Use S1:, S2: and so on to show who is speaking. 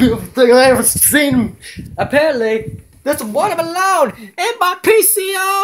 S1: beautiful thing I've ever seen. Apparently, there's a allowed in my PCO.